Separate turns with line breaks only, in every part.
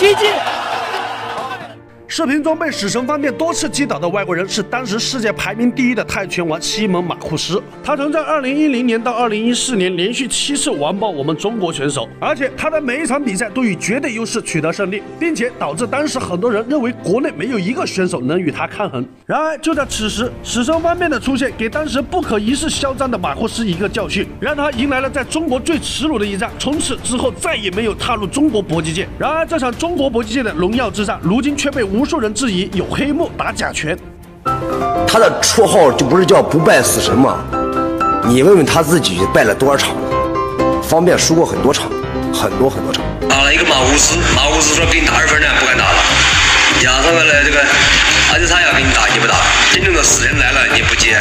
奇迹。
视频中被死神方面多次击倒的外国人是当时世界排名第一的泰拳王西蒙马库斯。他曾在2010年到2014年连续七次完爆我们中国选手，而且他的每一场比赛都以绝对优势取得胜利，并且导致当时很多人认为国内没有一个选手能与他抗衡。然而就在此时，死神方面的出现给当时不可一世嚣张的马库斯一个教训，让他迎来了在中国最耻辱的一战，从此之后再也没有踏入中国搏击界。然而这场中国搏击界的荣耀之战，如今却被无。无数人质疑有黑幕打假拳，
他的绰号就不是叫不败死神吗？你问问他自己败了多少场？方便输过很多场，很多很多场。
打了一个马库斯，马库斯说给你打二分呢，不敢打了。亚上来了这个阿迪萨要给你打，你不打。真正的死人来了，你不接。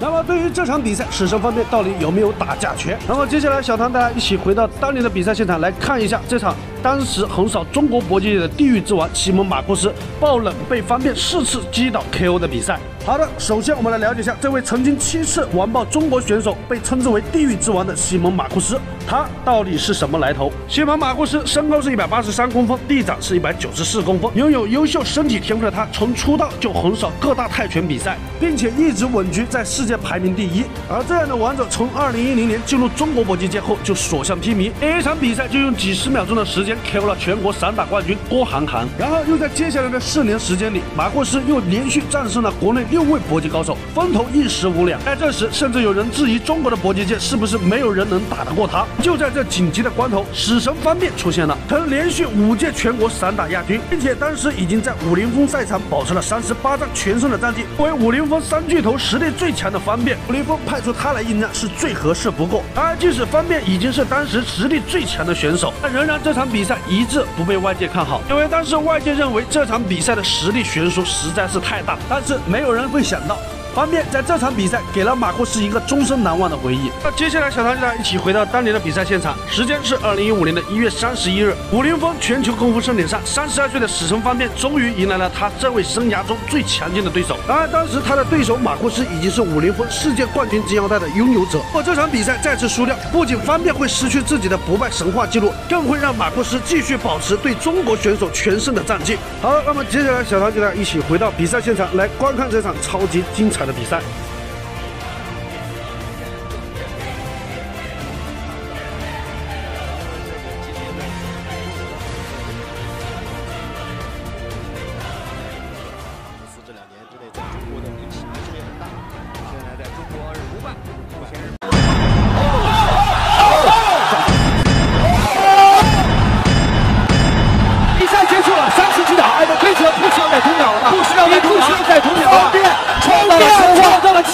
那么对于这场比赛，死神方面到底有没有打假拳？那么接下来，小唐带大家一起回到当年的比赛现场来看一下这场当时横扫中国搏击界的地狱之王西蒙马库斯爆冷被方便四次击倒 KO 的比赛。好的，首先我们来了解一下这位曾经七次完爆中国选手，被称之为地狱之王的西蒙马库斯，他到底是什么来头？西蒙马库斯身高是一百八十三公分，臂展是一百九十四公分，拥有优秀身体天赋的他，从出道就横扫各大泰拳比赛，并且一直稳居在世。界排名第一，而这样的王者从二零一零年进入中国搏击界后就所向披靡，一场比赛就用几十秒钟的时间 KO 了全国散打冠军郭涵涵，然后又在接下来的四年时间里，马库斯又连续战胜了国内六位搏击高手，风头一时无两。在这时，甚至有人质疑中国的搏击界是不是没有人能打得过他。就在这紧急的关头，死神方面出现了，曾连续五届全国散打亚军，并且当时已经在武林风赛场保持了三十八战全胜的战绩，作为武林风三巨头实力最强的。方便武林风派出他来应战是最合适不过。而即使方便已经是当时实力最强的选手，但仍然这场比赛一致不被外界看好，因为当时外界认为这场比赛的实力悬殊实在是太大。但是没有人会想到。方便在这场比赛给了马库斯一个终身难忘的回忆。那接下来，小唐就带一起回到当年的比赛现场，时间是二零一五年的一月三十一日，武林风全球功夫盛典上，三十二岁的死神方便终于迎来了他这位生涯中最强劲的对手。然而，当时他的对手马库斯已经是武林风世界冠军金腰带的拥有者。如果这场比赛再次输掉，不仅方便会失去自己的不败神话记录，更会让马库斯继续保持对中国选手全胜的战绩。好了，那么接下来，小唐就带一起回到比赛现场来观看这场超级精彩。的比赛。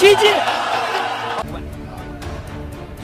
创造了奇迹。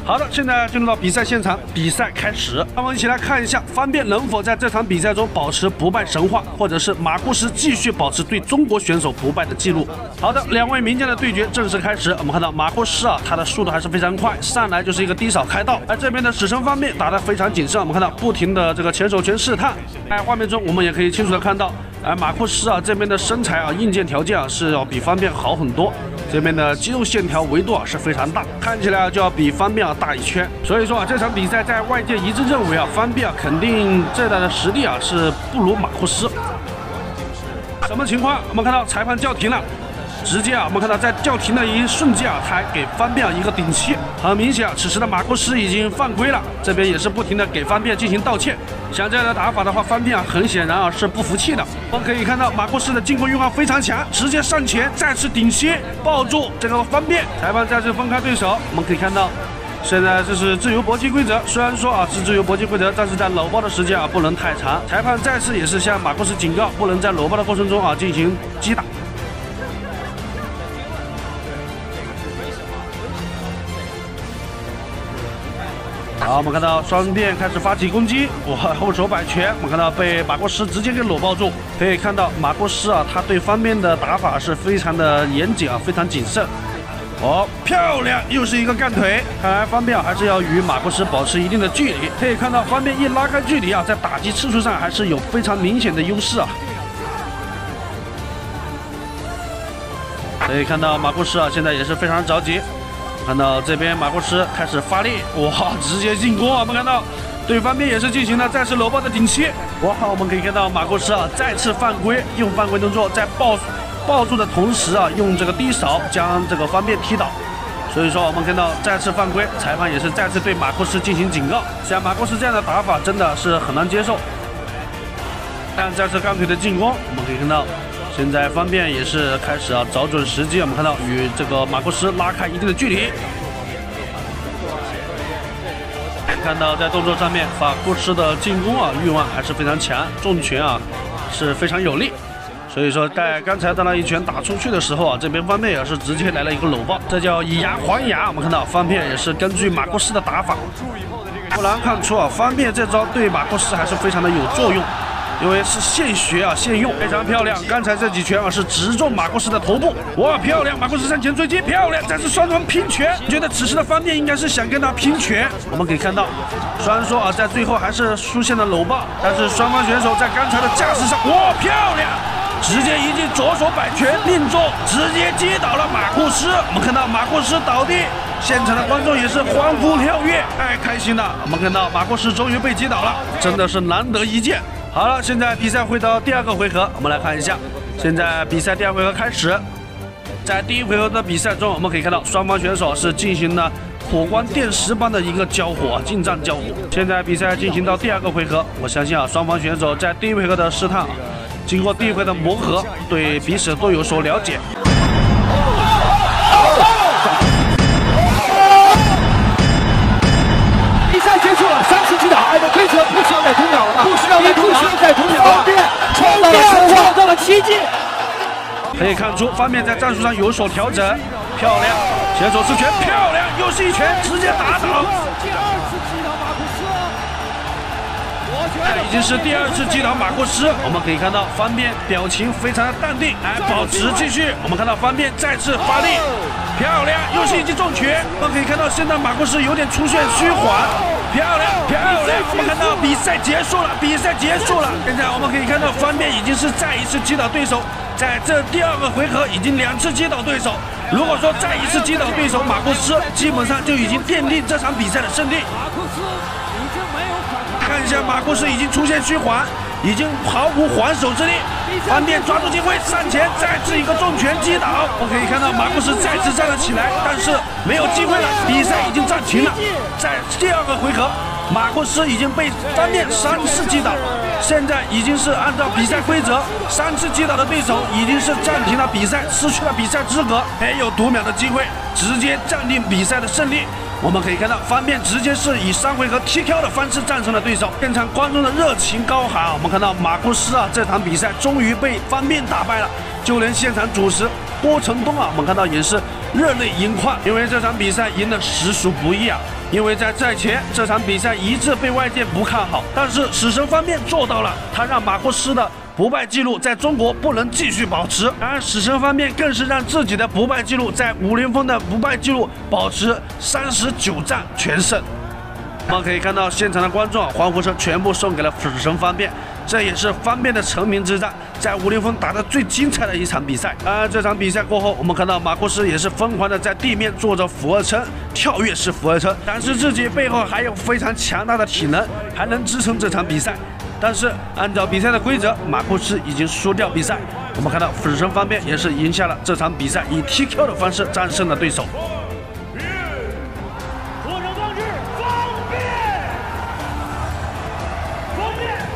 好的，现在进入到比赛现场，比赛开始。那我们一起来看一下，方便能否在这场比赛中保持不败神话，或者是马库斯继续保持对中国选手不败的记录。好的，两位名将的对决正式开始。我们看到马库斯啊，他的速度还是非常快，上来就是一个低扫开道。而这边的死神方面打得非常谨慎，我们看到不停的这个前手拳试探。在画面中我们也可以清楚的看到。而马库斯啊，这边的身材啊，硬件条件啊是要比方便好很多。这边的肌肉线条维度啊是非常大，看起来啊就要比方便啊大一圈。所以说啊，这场比赛在外界一致认为啊，方便啊肯定这代的实力啊是不如马库斯。什么情况？我们看到裁判叫停了。直接啊，我们看到在叫停的一瞬间啊，他给方便一个顶膝。很明显啊，此时的马库斯已经犯规了，这边也是不停的给方便进行道歉。像这样的打法的话，方便啊很显然啊是不服气的。我们可以看到马库斯的进攻欲望非常强，直接上前再次顶膝抱住这个方便。裁判再次分开对手。我们可以看到，现在这是自由搏击规则，虽然说啊是自由搏击规则，但是在搂抱的时间啊不能太长。裁判再次也是向马库斯警告，不能在搂抱的过程中啊进行击打。好，我们看到双电开始发起攻击，哇，后手摆拳，我们看到被马库斯直接给搂抱住。可以看到马库斯啊，他对方便的打法是非常的严谨啊，非常谨慎。哦，漂亮，又是一个干腿。看来方便啊，还是要与马库斯保持一定的距离。可以看到方便一拉开距离啊，在打击次数上还是有非常明显的优势啊。可以看到马库斯啊，现在也是非常着急。看到这边马库斯开始发力，哇，直接进攻啊！我们看到对方面也是进行了再次搂抱的顶膝。哇，我们可以看到马库斯啊再次犯规，用犯规动作在抱抱住的同时啊，用这个低扫将这个方便踢倒。所以说，我们看到再次犯规，裁判也是再次对马库斯进行警告。像马库斯这样的打法真的是很难接受。但再次钢腿的进攻，我们可以看到，现在方便也是开始啊找准时机，我们看到与这个马库斯拉开一定的距离。看到在动作上面，法库斯的进攻啊欲望还是非常强，重拳啊是非常有力。所以说，在刚才的那一拳打出去的时候啊，这边方面也是直接来了一个搂抱，这叫以牙还牙。我们看到方便也是根据马库斯的打法，不难看出啊，方便这招对马库斯还是非常的有作用。因为是现学啊，现用，非常漂亮。刚才这几拳啊是直中马库斯的头部，哇，漂亮！马库斯上前追击，漂亮！再次双方拼拳，觉得此时的方便应该是想跟他拼拳。我们可以看到，虽然说啊在最后还是出现了搂抱，但是双方选手在刚才的架势上，哇，漂亮！直接一记左手摆拳命中，直接击倒了马库斯。我们看到马库斯倒地，现场的观众也是欢呼跳跃，太开心了。我们看到马库斯终于被击倒了，真的是难得一见。好了，现在比赛回到第二个回合，我们来看一下。现在比赛第二回合开始，在第一回合的比赛中，我们可以看到双方选手是进行了火光电石般的一个交火，近战交火。现在比赛进行到第二个回合，我相信啊，双方选手在第一回合的试探，经过第一回合的磨合，对彼此都有所了解。
奇迹，
可以看出方面在战术上有所调整，漂亮，前手刺拳，漂亮，又是一拳，直接打倒。已经是第二次击倒马库斯。我们可以看到方便表情非常的淡定，来保持继续。我们看到方便再次发力，漂亮，又是一记重拳。我们可以看到现在马库斯有点出现虚缓。漂亮漂亮！我们看到比赛结束了，比赛结束了。现在我们可以看到方便已经是再一次击倒对手，在这第二个回合已经两次击倒对手。如果说再一次击倒对手马库斯，基本上就已经奠定这场比赛的胜利。马库斯。看一下马库斯已经出现虚缓，已经毫无还手之力。方便抓住机会上前再次一个重拳击倒。我可以看到马库斯再次站了起来，但是没有机会了，比赛已经暂停了。在第二个回合，马库斯已经被方便三次击倒，现在已经是按照比赛规则，三次击倒的对手已经是暂停了比赛，失去了比赛资格，没有读秒的机会，直接暂定比赛的胜利。我们可以看到，方便直接是以三回合 TQ 的方式战胜了对手，现场观众的热情高喊啊。我们看到马库斯啊，这场比赛终于被方便打败了，就连现场主持郭成东啊，我们看到也是热泪盈眶，因为这场比赛赢得实属不易啊。因为在赛前这场比赛一直被外界不看好，但是死神方面做到了，他让马库斯的不败记录在中国不能继续保持，而死神方面更是让自己的不败记录在武林风的不败记录保持三十九战全胜。我们可以看到现场的观众欢呼声全部送给了死神方便。这也是方便的成名之战，在武林风打的最精彩的一场比赛。而这场比赛过后，我们看到马库斯也是疯狂的在地面做着俯卧撑、跳跃式俯卧撑，展示自己背后还有非常强大的体能，还能支撑这场比赛。但是按照比赛的规则，马库斯已经输掉比赛。我们看到死神方面也是赢下了这场比赛，以 TQ 的方式战胜了对手。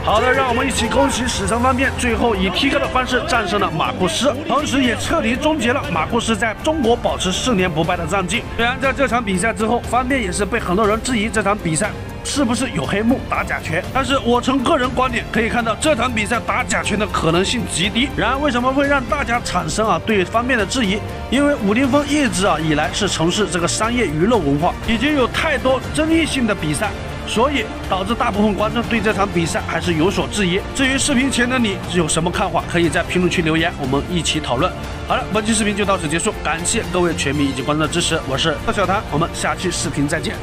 好的，让我们一起恭喜死神方面最后以 TK 的方式战胜了马库斯，同时也彻底终结了马库斯在中国保持四年不败的战绩。虽然在这场比赛之后，方便也是被很多人质疑这场比赛是不是有黑幕打假拳，但是我从个人观点可以看到，这场比赛打假拳的可能性极低。然而，为什么会让大家产生啊对方面的质疑？因为武林风一直啊以来是从事这个商业娱乐文化，已经有太多争议性的比赛。所以导致大部分观众对这场比赛还是有所质疑。至于视频前的你有什么看法，可以在评论区留言，我们一起讨论。好了，本期视频就到此结束，感谢各位全民以及观众的支持，我是贺小谭，我们下期视频再见。